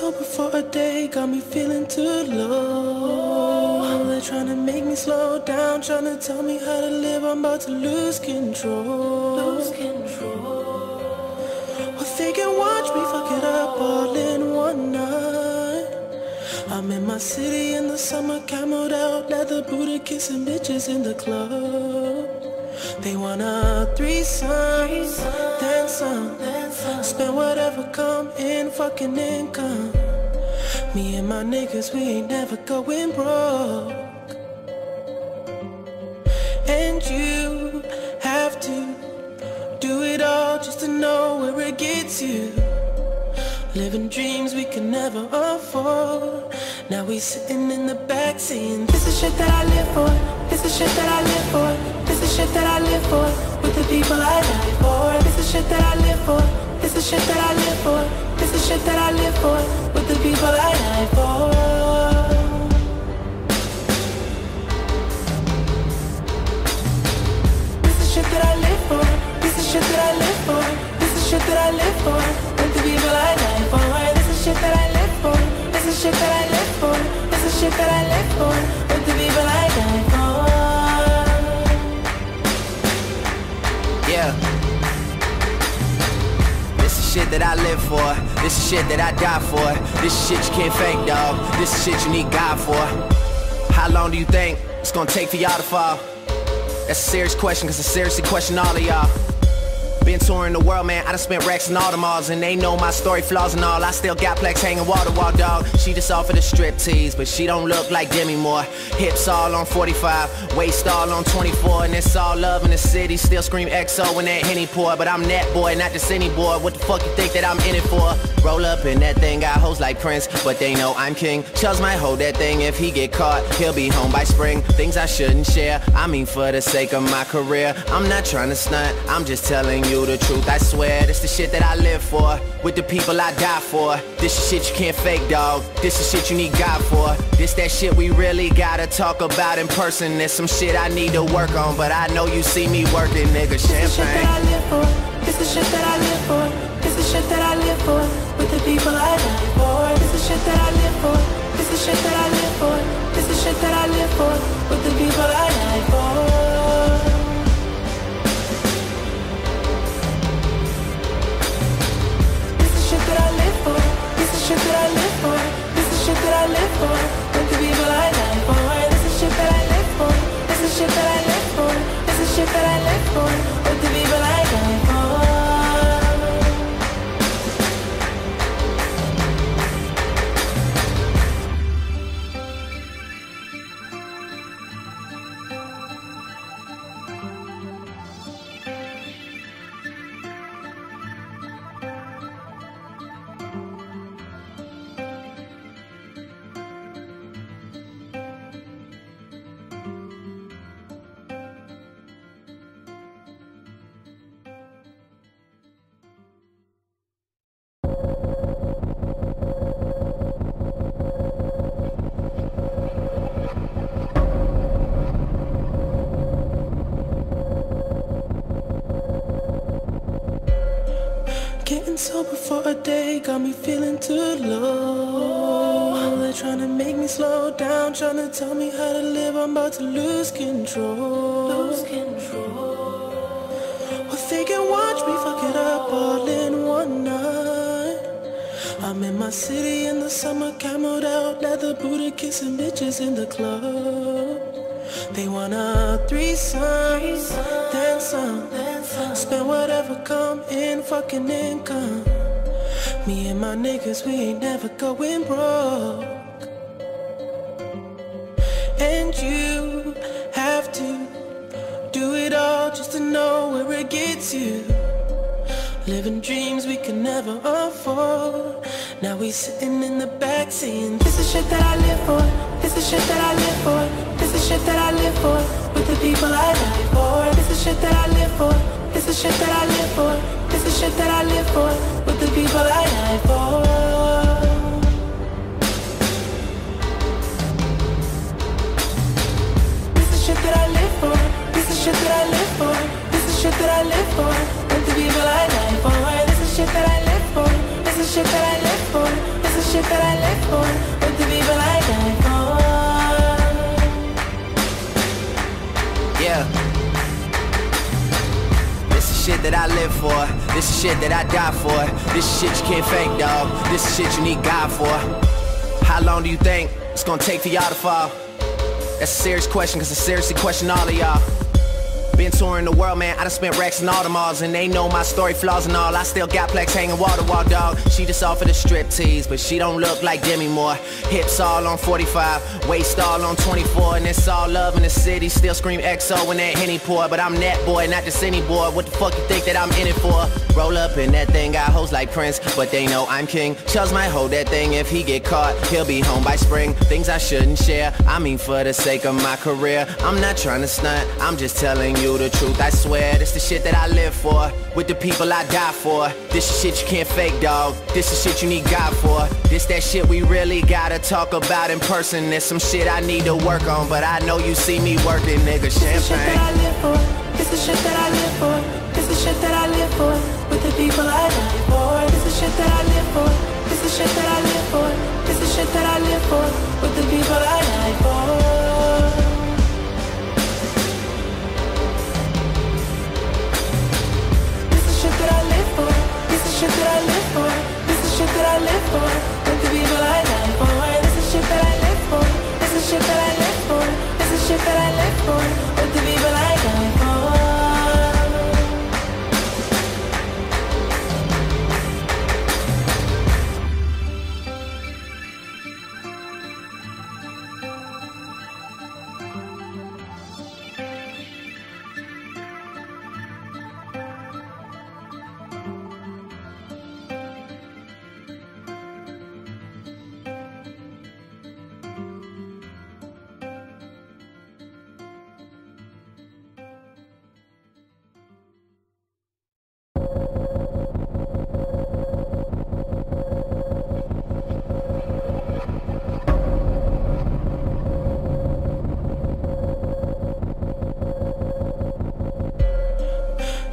sober for a day got me feeling too low. They're trying to make me slow down, trying to tell me how to live. I'm about to lose control. Lose control. Well, they can watch me fuck it up all in one night. I'm in my city in the summer, camoed out, leather booted, kissing bitches in the club. They want a threesome, then some. Spend whatever come in, fucking income. Me and my niggas, we ain't never going broke. And you have to do it all just to know where it gets you. Living dreams we can never afford. Now we sitting in the back saying, This is shit that I live for. This is shit that I live for. Is shit that I live for. With the people I die for. This is shit that I live for. This is shit that I live for. This is shit that I live for. With the people I die for. This is shit that I live for. This is shit that I live for. This is shit that I live for. With the people I die for. This is shit that I live for. This is shit that I live for. This is shit that I live for. That I live for. This is shit that I die for. This is shit you can't fake, dog. This is shit you need God for. How long do you think it's gonna take for y'all to fall? That's a serious question, cause I seriously question all of y'all. Touring the world, man. I done spent racks in all the malls, and they know my story, flaws and all. I still got plex hanging wall to wall, dog. She just offered a strip tease, but she don't look like Demi Moore. Hips all on 45, waist all on 24, and it's all love in the city. Still scream XO when that henny pour, but I'm that boy, not just any boy. What the fuck you think that I'm in it for? Roll up in that thing, got hoes like Prince, but they know I'm king. Chubbs might hold that thing if he get caught. He'll be home by spring. Things I shouldn't share. I mean, for the sake of my career, I'm not trying to stunt. I'm just telling you the truth. I swear, this the shit that I live for. With the people I die for. This is shit you can't fake, dog. This is shit you need God for. This that shit we really gotta talk about in person. There's some shit I need to work on, but I know you see me working, nigga. This is shit Champagne. For. Sober for a day got me feeling too low. They're trying to make me slow down, trying to tell me how to live. I'm about to lose control. Lose control. Well, they can watch me fuck it up all in one night. I'm in my city in the summer, camoed out, leather booted, kissing bitches in the club. They want a threesome, then some. Spend whatever come in, fucking income. Me and my niggas, we ain't never going broke. And you have to do it all just to know where it gets you. Living dreams we can never afford. Now we sitting in the back saying, This is shit that I live for. This is shit that I live for. This is shit that I live for. With the people I die for. This is shit that I live for the shit that I live for. This is shit that I live for. With the people I die for. This is shit that I live for. This is shit that I live for. This is shit that I live for. With the people I die for. This is shit that I live for. This is shit that I live for. This is shit that I live for. With the people I die for. Yeah. Shit that I live for, this is shit that I die for. This is shit you can't fake, dog. This is shit you need God for. How long do you think it's gonna take for y'all to fall? That's a serious question, cause I seriously question all of y'all. Been touring the world, man. I done spent racks in all the malls, and they know my story, flaws and all. I still got plex hanging water wall, dog. She just offered a strip tease, but she don't look like Demi Moore. Hips all on 45, waist all on 24, and it's all love in the city. Still scream XO when that Henny pour, but I'm that boy, not just any boy. What the fuck you think that I'm in it for? Roll up in that thing, got hoes like Prince, but they know I'm king. Chubbs might hold that thing if he get caught. He'll be home by spring. Things I shouldn't share. I mean, for the sake of my career, I'm not trying to stunt. I'm just telling you the truth. I swear, this the shit that I live for. With the people I die for. This is shit you can't fake, dog. This is shit you need God for. This that shit we really gotta talk about in person. There's some shit I need to work on, but I know you see me working, nigga. This is shit Champagne. that I live for. This is shit that I live for. This is shit that I live for. With the people I die for. This is shit that I live for. This is shit that I live for. This is shit that I live for. With the people I die for.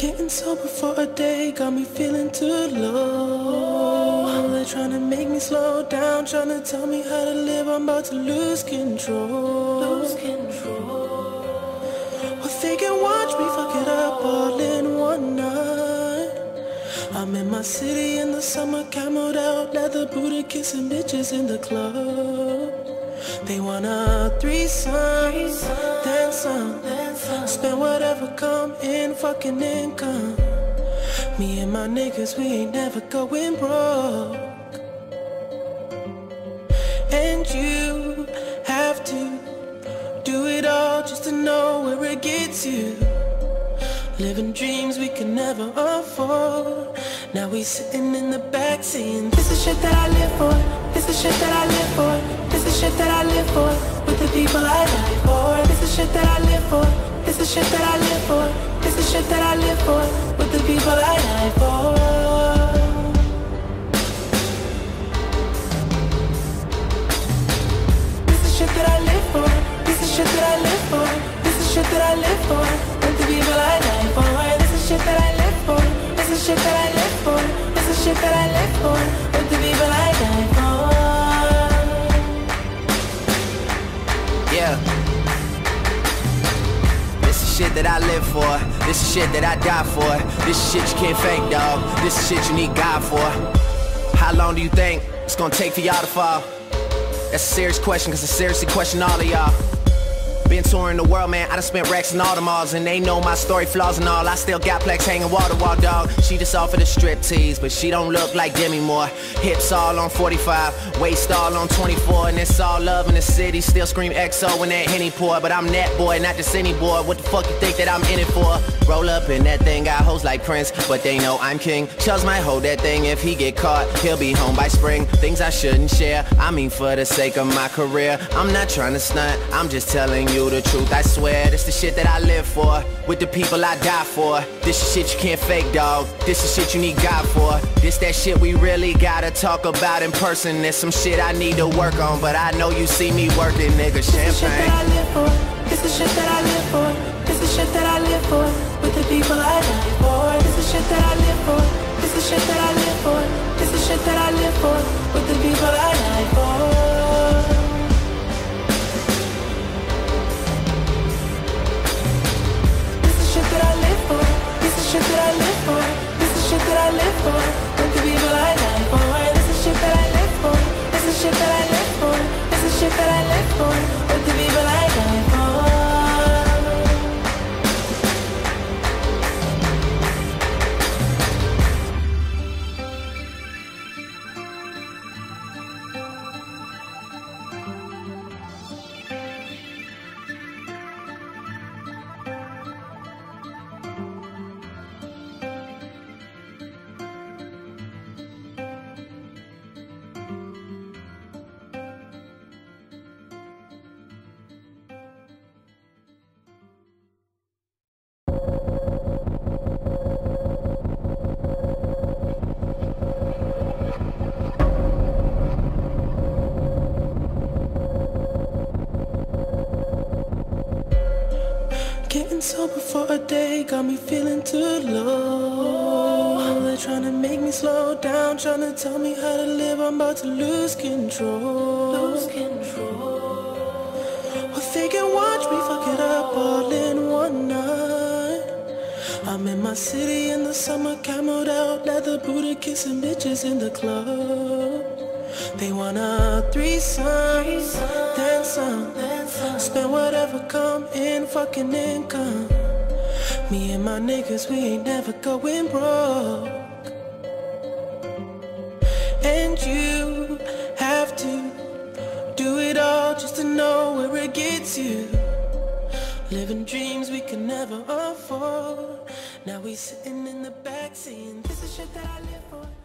Getting sober for a day got me feeling too low. They're trying to make me slow down, trying to tell me how to live. I'm about to lose control. Lose control. Well, they can watch me fuck it up all in one night. I'm in my city in the summer, camoed out, leather booted, kissing bitches in the club. They want a threesome, then some. Spend whatever come in, fucking income. Me and my niggas, we ain't never going broke. And you have to do it all just to know where it gets you. Living dreams we can never afford. Now we sitting in the back saying, This is shit that I live for. This is shit that I live for. Is shit that I live for. With the people I die for. This is shit that I live for. This is shit that I live for. This is shit that I live for. With the people I die for. This is shit that I live for. This is shit that I live for. This is shit that I live for. With the people I die for. This is shit that I live for. This is shit that I live for. This is shit that I live for. With the people I die for. Shit that I live for. This is shit that I die for. This is shit you can't fake, dog. This is shit you need God for. How long do you think it's gonna take for y'all to fall? That's a serious question, cause I seriously question all of y'all. Been touring the world, man. I done spent racks in all the malls, and they know my story, flaws and all. I still got plex hanging water wall, dog. She just offered a strip tease, but she don't look like Demi Moore. Hips all on 45, waist all on 24, and it's all love in the city. Still scream XO when that Henny pour, but I'm that boy, not just any boy. What the fuck you think that I'm in it for? Roll up in that thing, got hoes like Prince, but they know I'm king. Chubbs might hold that thing if he get caught. He'll be home by spring. Things I shouldn't share. I mean, for the sake of my career, I'm not trying to stunt. I'm just telling you the truth. I swear, this the shit that I live for. With the people I die for. This is shit you can't fake, dog. This is shit you need God for. This that shit we really gotta talk about in person. There's some shit I need to work on, but I know you see me working, nigga. This is shit that Champagne. I live for. This is shit that I live for. This is shit that I live for. With the people I die for. This is shit that I live for. This is shit that I live for. This is shit that I live for. With the people I die for. Shit that I live for. This is shit that I live for. Sober for a day got me feeling too low. They're trying to make me slow down, trying to tell me how to live. I'm about to lose control. Lose control. Well, they can watch me fuck it up all in one night. I'm in my city in the summer, camoed out, leather booty, kissing bitches in the club. They want a threesome, then some. Spend whatever come in, fucking income. Me and my niggas, we ain't never going broke. And you have to do it all just to know where it gets you. Living dreams we can never afford. Now we sitting in the back saying, This is shit that I live for.